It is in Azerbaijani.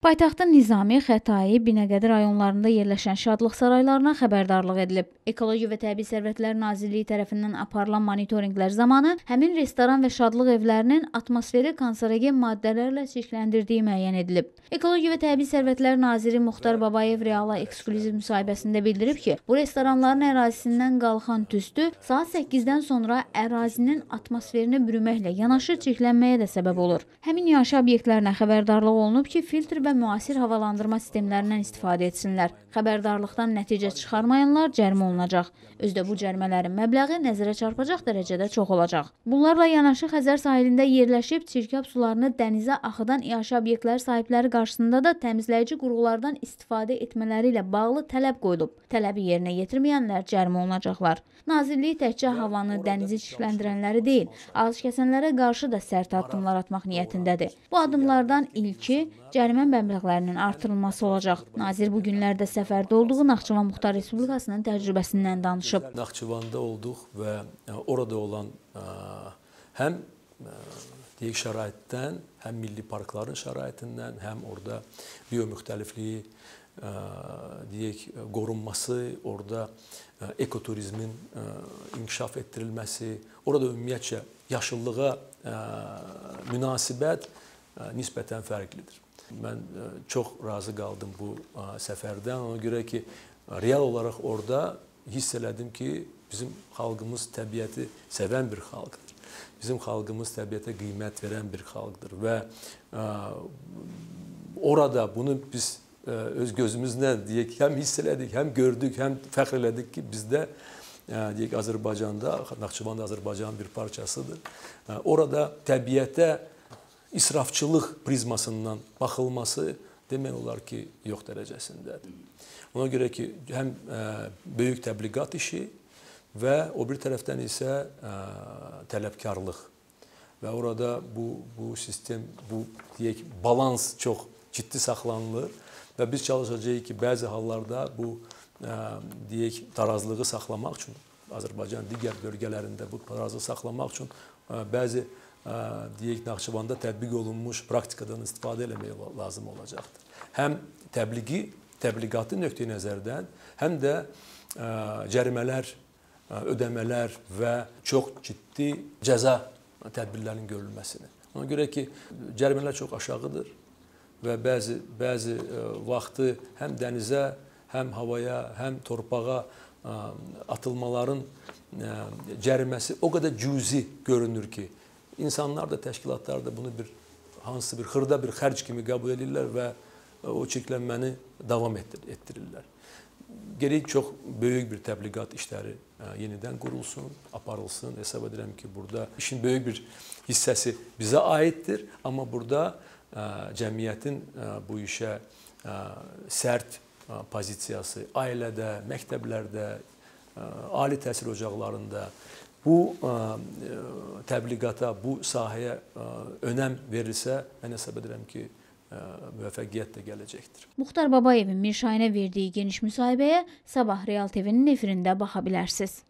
Paytaxtın Nizami, Xətai, Binəqədi rayonlarında yerləşən şadlıq saraylarına xəbərdarlıq edilib. Ekologiya və Təbii Sərvətlər Nazirliyi tərəfindən aparılan monitorinqlər zamanı həmin restoran və şadlıq evlərinin atmosferi kanserogen maddələrlə çirkləndirdiyi müəyyən edilib. Ekologiya və Təbii Sərvətlər naziri Muxtar Babayev Reala eksklüziv müsahibəsində bildirib ki, bu restoranların ərazisindən qalxan tüstü saat 8-dən sonra ərazinin atmosferini bürüməklə yanaşı çirklənməyə də səbəb olur. Həmin yaşayış obyektlərinə xəbərdarlıq olunub ki, filtr və və müasir havalandırma sistemlərindən istifadə etsinlər. Xəbərdarlıqdan nəticə çıxarmayanlar cərimə olunacaq. Özdə bu cərimələrin məbləği nəzərə çarpacaq dərəcədə çox olacaq. Bunlarla yanaşı Xəzər sahilində yerləşib çirkab sularını dənizə axıdan iaşə obyektləri sahibləri qarşısında da təmizləyici qurğulardan istifadə etmələri ilə bağlı tələb qoyulub. Tələbi yerinə yetirməyənlər cərimə olunacaqlar. Nazirlik təkcə havanı, dənizi çirkləndirənləri deyil, azkəsənlərə qarşı da sərt addımlar atmaq niyyətindədir. Bu addımlardan ilki cərimə məbləğlərinin artırılması olacaq. Nazir bu günlərdə səfərdə olduğu Naxçıvan Muxtar Respublikasının təcrübəsindən danışıb. Naxçıvanda olduq və e, orada olan e, həm e, deyək şəraitdən, həm milli parkların şəraitindən, həm orada biomüxtəlifliyi ə, deyək qorunması, orada ekoturizmin inkişaf etdirilməsi, orada ümumiyyətcə yaşıllığa münasibət nisbətən fərqlidir. Mən e, çox razı qaldım bu e, səfərdən. Ona görə ki, real olaraq orada hiss elədim ki, bizim xalqımız təbiəti sevən bir xalqdır. Bizim xalqımız təbiətə qiymət verən bir xalqdır və ə, e, orada bunu biz ə, öz gözümüzlə deyək, həm hiss elədik, həm gördük, həm fəxr elədik ki, bizdə deyək Azərbaycanda, Naxçıvan da Azərbaycanın bir parçasıdır. Orada təbiətə israfçılıq prizmasından baxılması demək olar ki, yox dərəcəsindədir. Ona görə ki, həm ə, böyük təbliğat işi və o bir tərəfdən isə ə, tələbkarlıq və orada bu bu sistem, bu deyək balans çox ciddi saxlanılır və biz çalışacağıq ki, bəzi hallarda bu ə, deyək tarazlığı saxlamaq üçün Azərbaycan digər bölgələrində bu tarazlığı saxlamaq üçün bəzi deyək Naxçıvanda tətbiq olunmuş praktikadan istifadə eləmək lazım olacaqdır. Həm təbliği, təbliğatı nöqteyi nəzərdən, həm də cərimələr, ödəmələr və çox ciddi cəza tədbirlərinin görülməsini. Ona görə ki, cərimələr çox aşağıdır və bəzi bəzi vaxtı həm dənizə, həm havaya, həm torpağa atılmaların cəriməsi o qədər cüzi görünür ki, İnsanlar da, təşkilatlar da bunu bir hansısa bir xırda bir xərc kimi qəbul edirlər və o çirklənməni davam etdirirlər. Gərək çox böyük bir təbliğat işləri yenidən qurulsun, aparılsın. Hesab edirəm ki, burada işin böyük bir hissəsi bizə aiddir, amma burada cəmiyyətin bu işə sərt pozisiyası ailədə, məktəblərdə, ali təhsil ocaqlarında bu e, təbliğata, bu sahəyə ə, önəm verilsə, mən hesab edirəm ki, ə, müvəffəqiyyət də gələcəkdir. Muxtar Babayevin Mirşayinə verdiyi geniş müsahibəyə sabah Real TV-nin efirində baxa bilərsiniz.